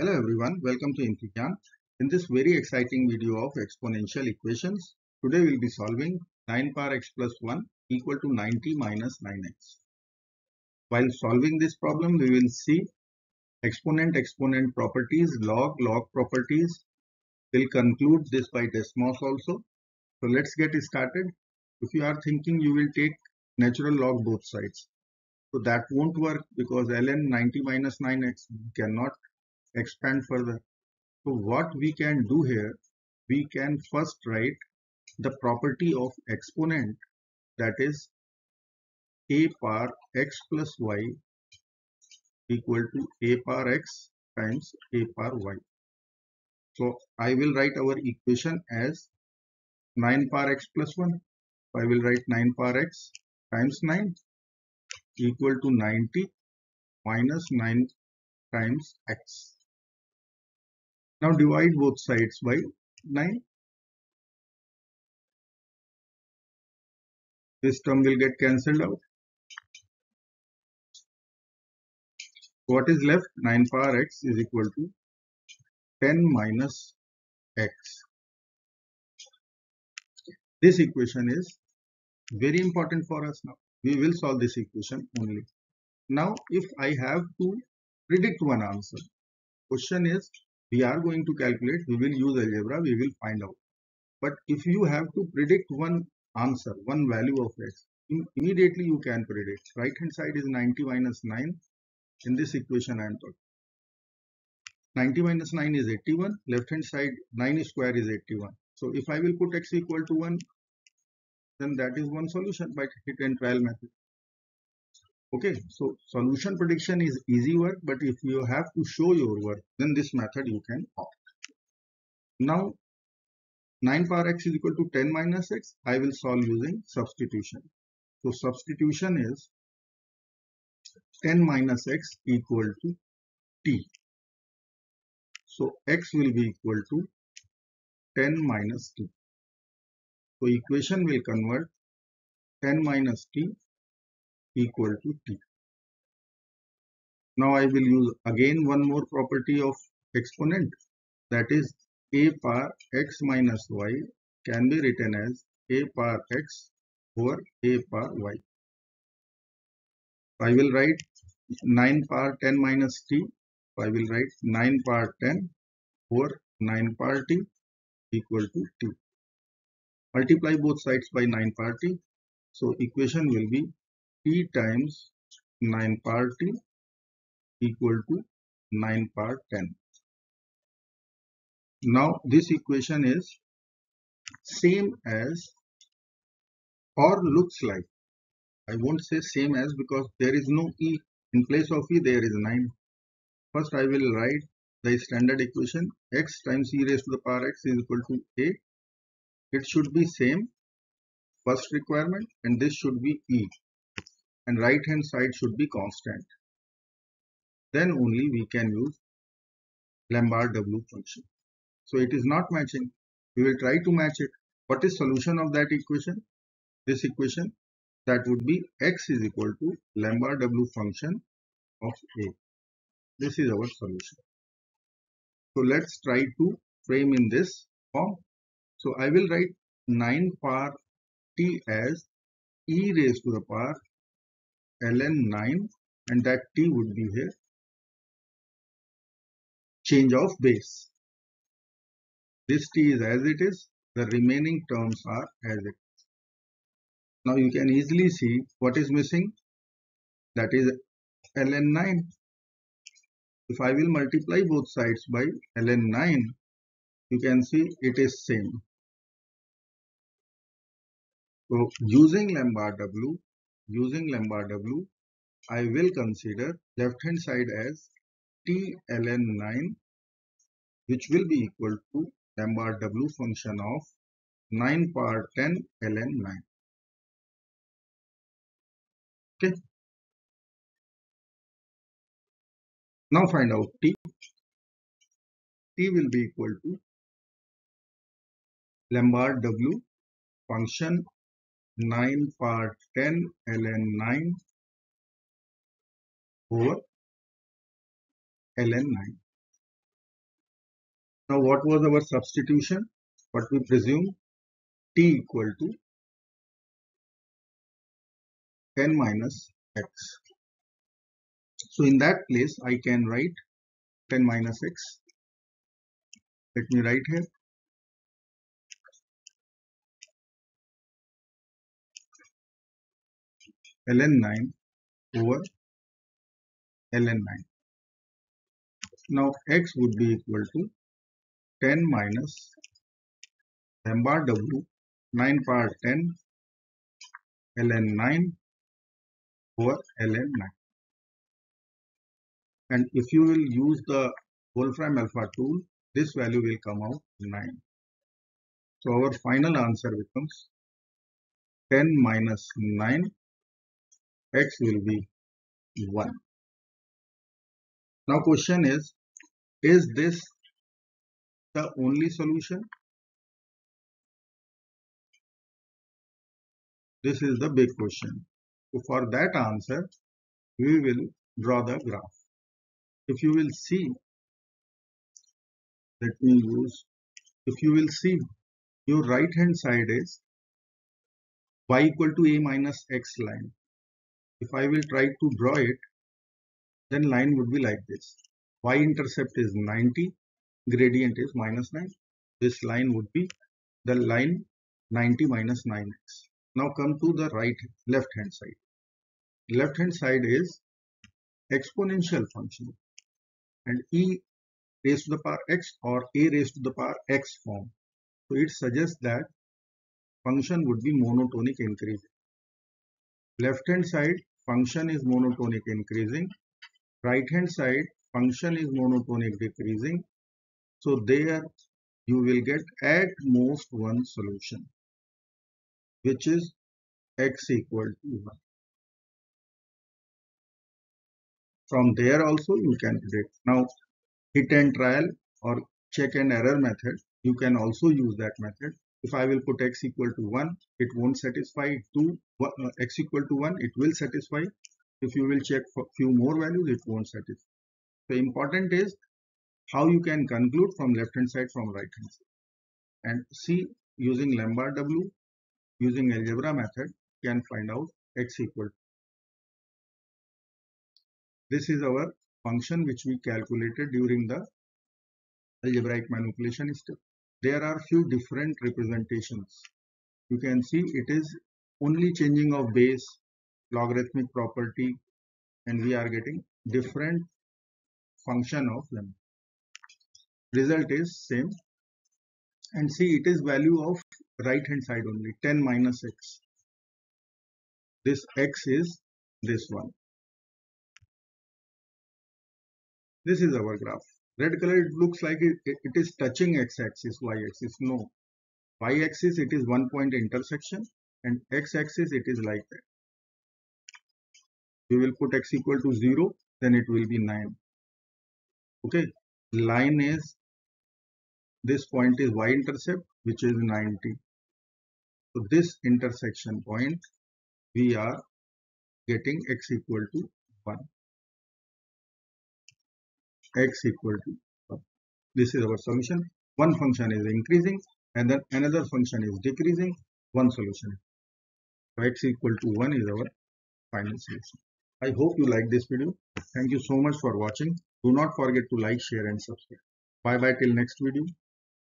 Hello everyone, welcome to infyGyan. In this very exciting video of exponential equations, today we'll be solving 9 power x plus 1 equal to 90 minus 9x. While solving this problem, we will see exponent-exponent properties, log-log properties. We'll conclude this by Desmos also. So let's get started. If you are thinking you will take natural log both sides. So that won't work because ln 90 minus 9x cannot expand further. So what we can do here, we can first write the property of exponent that is a power x plus y equal to a power x times a power y. So I will write our equation as 9 power x plus 1. I will write 9 power x times 9 equal to 90 minus 9 times x. Now divide both sides by 9. This term will get cancelled out. What is left? 9 power x is equal to 10 minus x. This equation is very important for us now. We will solve this equation only. Now, if I have to predict one answer, question is we are going to calculate, we will use algebra, we will find out. But if you have to predict one answer, one value of x, immediately you can predict. Right hand side is 90 minus 9. In this equation I am talking. 90 minus 9 is 81. Left hand side 9 square is 81. So if I will put x equal to 1, then that is one solution by hit and trial method okay so solution prediction is easy work but if you have to show your work then this method you can opt. Now 9 power x is equal to 10 minus x i will solve using substitution. So substitution is 10 minus x equal to t. So x will be equal to 10 minus t. So equation will convert 10 minus t equal to t. Now I will use again one more property of exponent that is a power x minus y can be written as a power x over a power y. I will write 9 power 10 minus t. I will write 9 power 10 over 9 power t equal to t. Multiply both sides by 9 power t. So equation will be t times 9 power t equal to 9 power 10. Now this equation is same as or looks like. I won't say same as because there is no e. In place of e there is 9. First I will write the standard equation x times e raised to the power x is equal to a. It should be same first requirement and this should be e and right hand side should be constant. Then only we can use Lambert W function. So it is not matching. We will try to match it. What is solution of that equation? This equation that would be x is equal to Lambert W function of A. This is our solution. So let's try to frame in this form. So I will write 9 power t as e raised to the power ln 9 and that t would be here. Change of base. This t is as it is. The remaining terms are as it is. Now you can easily see what is missing. That is ln 9 if I will multiply both sides by ln 9 you can see it is same. So using Lambert W Using Lambert W, I will consider left hand side as T ln 9 which will be equal to Lambert W function of 9 power 10 ln 9. Okay. Now find out T. T will be equal to Lambert W function 9 power 10 ln 9 over ln 9. Now what was our substitution? What we presume t equal to 10 minus x. So in that place I can write 10 minus x. Let me write here. Ln 9 over ln 9. Now x would be equal to 10 minus Lambert W 9 power 10 ln 9 over ln 9 and if you will use the Wolfram alpha tool this value will come out 9 so our final answer becomes 10 minus 9 x will be 1 hmm. now question is is this the only solution this is the big question so for that answer, we will draw the graph. If you will see, let me use, if you will see, your right hand side is y equal to a minus x line. If I will try to draw it, then line would be like this. y intercept is 90, gradient is minus 9. This line would be the line 90 minus 9x. Now come to the right left hand side. Left hand side is exponential function and e raised to the power x or a raised to the power x form. So it suggests that function would be monotonic increasing. Left hand side function is monotonic increasing. Right hand side function is monotonic decreasing. So there you will get at most one solution which is x equal to 1. From there also you can predict. Now hit and trial or check and error method, you can also use that method. If I will put x equal to 1, it won't satisfy. 2, uh, x equal to 1, it will satisfy. If you will check for few more values, it won't satisfy. So important is how you can conclude from left hand side from right hand side. And see using Lambert W using algebra method can find out x equal this is our function which we calculated during the algebraic manipulation step there are few different representations. You can see it is only changing of base logarithmic property and we are getting different function of them. Result is same. And see it is value of right hand side only 10 minus x. This x is this one. This is our graph red color it looks like it, it is touching x-axis y-axis no. Y-axis it is one point intersection and x-axis it is like that. We will put x equal to 0 then it will be 9 okay? Line is this point is y-intercept which is 90 so this intersection point we are getting x equal to 1 x equal to 1 this is our solution. One function is increasing and then another function is decreasing. One solution. So x equal to 1 is our final solution. I hope you like this video. Thank you so much for watching. Do not forget to like share and subscribe. Bye bye till next video